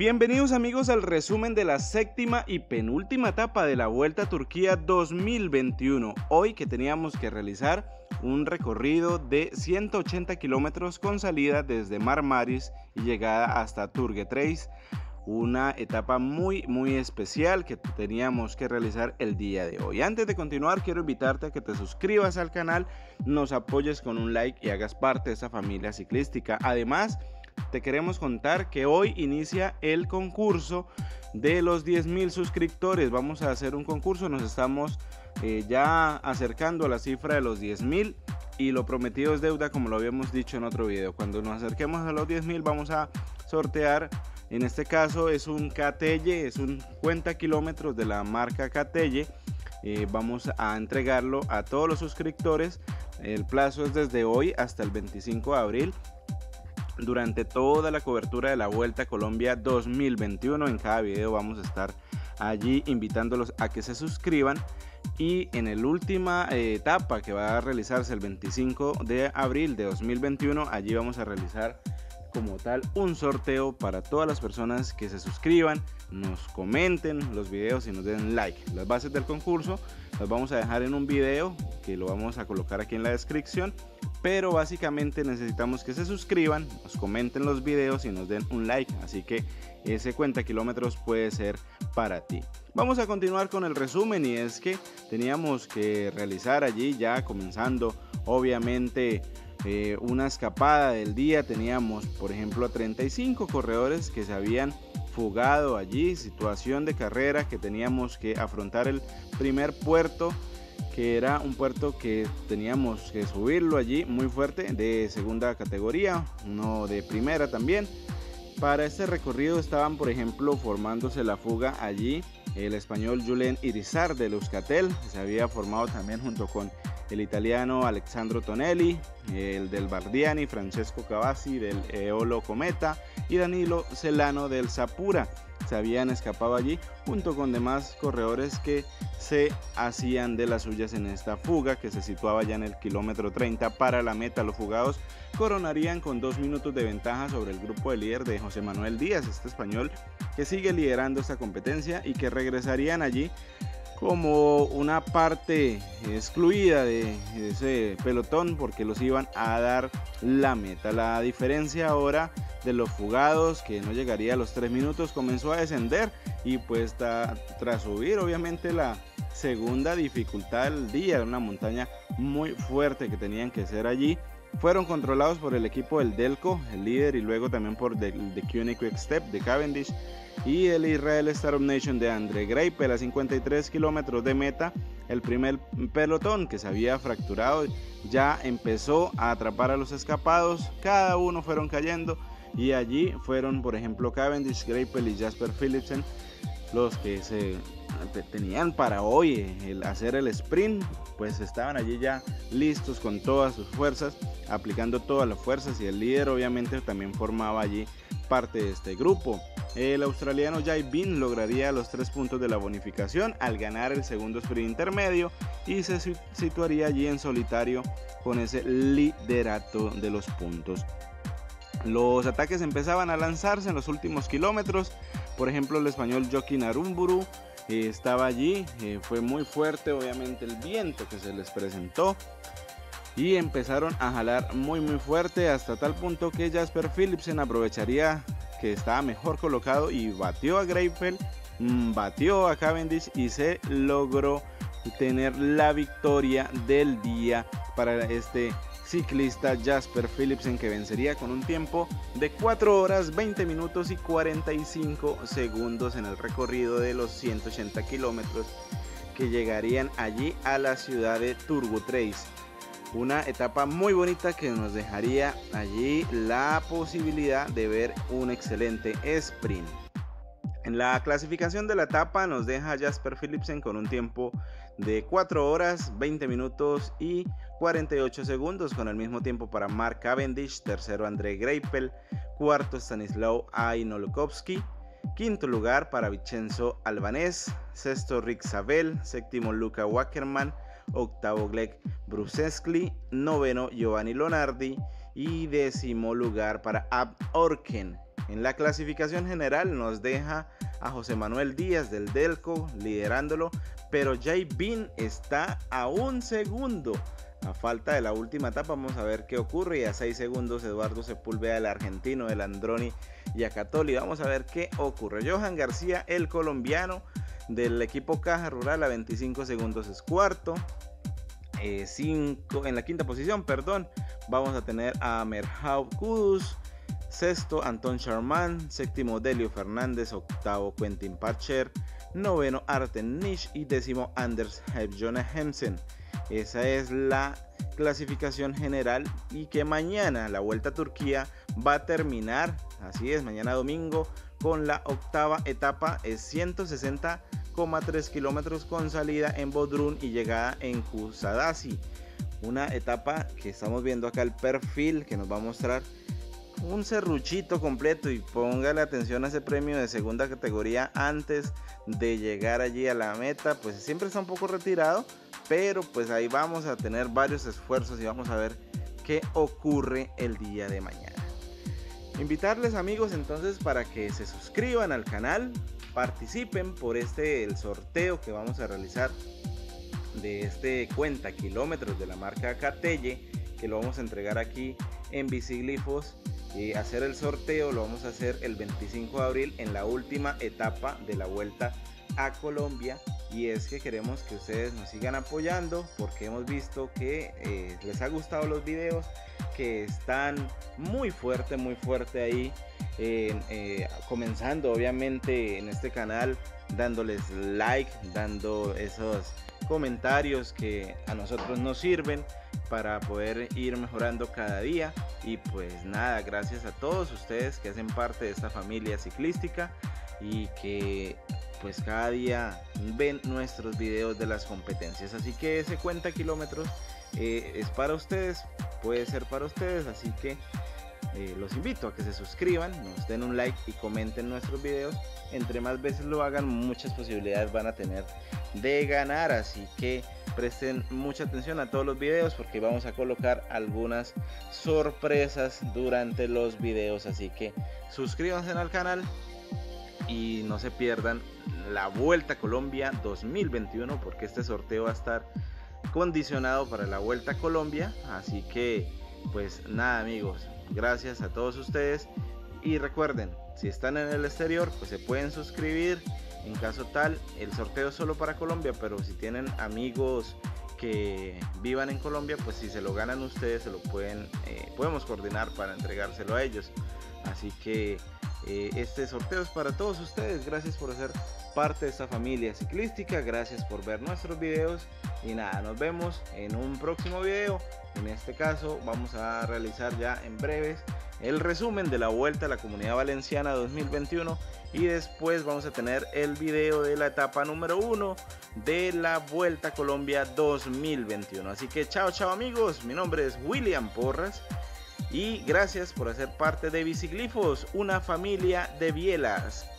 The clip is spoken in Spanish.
Bienvenidos amigos al resumen de la séptima y penúltima etapa de la Vuelta a Turquía 2021. Hoy que teníamos que realizar un recorrido de 180 kilómetros con salida desde Marmaris y llegada hasta Turgetreis. Una etapa muy muy especial que teníamos que realizar el día de hoy. Antes de continuar quiero invitarte a que te suscribas al canal, nos apoyes con un like y hagas parte de esa familia ciclística. Además, te queremos contar que hoy inicia el concurso de los 10.000 suscriptores. Vamos a hacer un concurso, nos estamos eh, ya acercando a la cifra de los 10.000 y lo prometido es deuda como lo habíamos dicho en otro video. Cuando nos acerquemos a los 10.000 vamos a sortear, en este caso es un Catelle, es un cuenta kilómetros de la marca Catelle. Eh, vamos a entregarlo a todos los suscriptores. El plazo es desde hoy hasta el 25 de abril durante toda la cobertura de la Vuelta a Colombia 2021. En cada video vamos a estar allí invitándolos a que se suscriban. Y en la última eh, etapa que va a realizarse el 25 de abril de 2021, allí vamos a realizar como tal un sorteo para todas las personas que se suscriban, nos comenten los videos y nos den like. Las bases del concurso las vamos a dejar en un video que lo vamos a colocar aquí en la descripción. Pero básicamente necesitamos que se suscriban, nos comenten los videos y nos den un like. Así que ese cuenta kilómetros puede ser para ti. Vamos a continuar con el resumen y es que teníamos que realizar allí ya comenzando obviamente eh, una escapada del día. Teníamos, por ejemplo, a 35 corredores que se habían fugado allí. Situación de carrera que teníamos que afrontar el primer puerto que era un puerto que teníamos que subirlo allí muy fuerte de segunda categoría, uno de primera también. Para este recorrido estaban, por ejemplo, formándose la fuga allí el español Julen Irizar de Euskaltel, se había formado también junto con el italiano Alexandro Tonelli, el del Bardiani, Francesco Cavazzi del Eolo Cometa y Danilo Celano del Sapura. Se habían escapado allí junto con demás corredores que se hacían de las suyas en esta fuga que se situaba ya en el kilómetro 30 para la meta. Los fugados coronarían con dos minutos de ventaja sobre el grupo de líder de José Manuel Díaz, este español que sigue liderando esta competencia y que regresarían allí como una parte excluida de ese pelotón porque los iban a dar la meta. La diferencia ahora de los fugados que no llegaría a los 3 minutos comenzó a descender y pues tras subir obviamente la segunda dificultad del día, una montaña muy fuerte que tenían que ser allí. Fueron controlados por el equipo del Delco, el líder, y luego también por The, the Quick Step de Cavendish y el Israel Startup Nation de Andre Greipel a 53 kilómetros de meta. El primer pelotón que se había fracturado ya empezó a atrapar a los escapados. Cada uno fueron cayendo y allí fueron, por ejemplo, Cavendish, Greipel y Jasper Philipsen los que se tenían para hoy el hacer el sprint, pues estaban allí ya listos con todas sus fuerzas, aplicando todas las fuerzas y el líder obviamente también formaba allí parte de este grupo. El australiano Jai Bin lograría los tres puntos de la bonificación al ganar el segundo sprint intermedio y se situaría allí en solitario con ese liderato de los puntos. Los ataques empezaban a lanzarse en los últimos kilómetros. Por ejemplo, el español Joaquín Arumburu eh, estaba allí. Eh, fue muy fuerte, obviamente, el viento que se les presentó. Y empezaron a jalar muy muy fuerte hasta tal punto que Jasper Philipsen aprovecharía que estaba mejor colocado y batió a Greifel, mm, batió a Cavendish y se logró tener la victoria del día para este ciclista Jasper Philipsen que vencería con un tiempo de 4 horas 20 minutos y 45 segundos en el recorrido de los 180 kilómetros que llegarían allí a la ciudad de Turbo Trace. Una etapa muy bonita que nos dejaría allí la posibilidad de ver un excelente sprint. En la clasificación de la etapa nos deja Jasper Philipsen con un tiempo de 4 horas, 20 minutos y 48 segundos, con el mismo tiempo para Mark Cavendish, tercero André Greipel, cuarto Stanislaw Ainolkowski, quinto lugar para Vincenzo Albanés, sexto Rick Sabel, séptimo Luca Wackerman, octavo Greg Brusescli, noveno Giovanni Lonardi y décimo lugar para Ab Orken. En la clasificación general nos deja a José Manuel Díaz del Delco liderándolo, pero Jay Bean está a un segundo. A falta de la última etapa, vamos a ver qué ocurre. Y a 6 segundos, Eduardo Sepúlveda, el argentino, el Androni y a Catoli. Vamos a ver qué ocurre. Johan García, el colombiano del equipo Caja Rural, a 25 segundos es cuarto. 5 eh, en la quinta posición, perdón, vamos a tener a Merhau Kudus, sexto Anton Charman, séptimo Delio Fernández, octavo Quentin Parcher, noveno Arten Nish y décimo Anders Jonah Hemsen. Esa es la clasificación general y que mañana la Vuelta a Turquía va a terminar, así es, mañana domingo con la octava etapa, es 160 3 kilómetros con salida en Bodrum y llegada en Kusadasi. Una etapa que estamos viendo acá el perfil que nos va a mostrar un serruchito completo y póngale atención a ese premio de segunda categoría antes de llegar allí a la meta pues siempre está un poco retirado pero pues ahí vamos a tener varios esfuerzos y vamos a ver qué ocurre el día de mañana. Invitarles amigos entonces para que se suscriban al canal participen por este el sorteo que vamos a realizar de este cuenta kilómetros de la marca Catelle que lo vamos a entregar aquí en Biciglifos y hacer el sorteo lo vamos a hacer el 25 de abril en la última etapa de la vuelta Colombia y es que queremos que ustedes nos sigan apoyando porque hemos visto que eh, les ha gustado los videos que están muy fuerte muy fuerte ahí eh, comenzando obviamente en este canal dándoles like dando esos comentarios que a nosotros nos sirven para poder ir mejorando cada día. Y pues nada gracias a todos ustedes que hacen parte de esta familia ciclística y que pues cada día ven nuestros videos de las competencias. Así que ese cuenta kilómetros eh, es para ustedes, puede ser para ustedes, así que eh, los invito a que se suscriban, nos den un like y comenten nuestros videos. Entre más veces lo hagan, muchas posibilidades van a tener de ganar. Así que presten mucha atención a todos los videos porque vamos a colocar algunas sorpresas durante los videos. Así que suscríbanse al canal, y no se pierdan la Vuelta a Colombia 2021 porque este sorteo va a estar condicionado para la Vuelta a Colombia. Así que pues nada amigos, gracias a todos ustedes y recuerden, si están en el exterior pues se pueden suscribir. En caso tal, el sorteo es solo para Colombia, pero si tienen amigos que vivan en Colombia, pues si se lo ganan ustedes, se lo pueden, eh, podemos coordinar para entregárselo a ellos. Así que eh, este sorteo es para todos ustedes. Gracias por ser parte de esta familia ciclística. Gracias por ver nuestros videos. Y nada, nos vemos en un próximo video. En este caso vamos a realizar ya en breves el resumen de la vuelta a la comunidad valenciana 2021 y después vamos a tener el video de la etapa número 1 de la vuelta a Colombia 2021 así que chao chao amigos mi nombre es William Porras y gracias por hacer parte de Biciglifos, una familia de bielas.